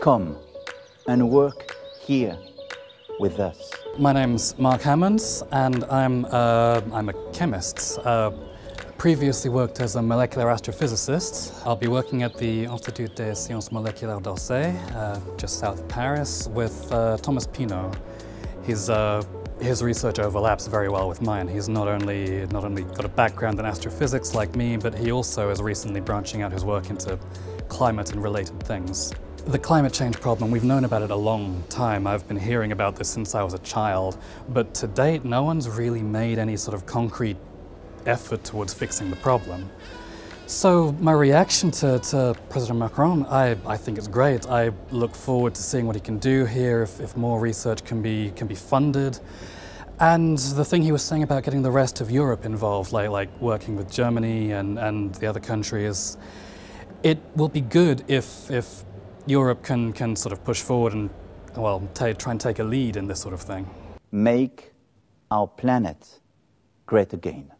Come and work here with us. My name's Mark Hammonds, and I'm, uh, I'm a chemist. Uh, previously worked as a molecular astrophysicist. I'll be working at the Institut des Sciences Moléculaires d'Orsay, uh, just south of Paris, with uh, Thomas Pino. He's, uh, his research overlaps very well with mine. He's not only, not only got a background in astrophysics like me, but he also is recently branching out his work into climate and related things. The climate change problem, we've known about it a long time. I've been hearing about this since I was a child, but to date, no one's really made any sort of concrete effort towards fixing the problem. So my reaction to, to President Macron, I, I think it's great. I look forward to seeing what he can do here, if, if more research can be, can be funded. And the thing he was saying about getting the rest of Europe involved, like, like working with Germany and, and the other countries, it will be good if, if Europe can, can sort of push forward and, well, try and take a lead in this sort of thing. Make our planet great again.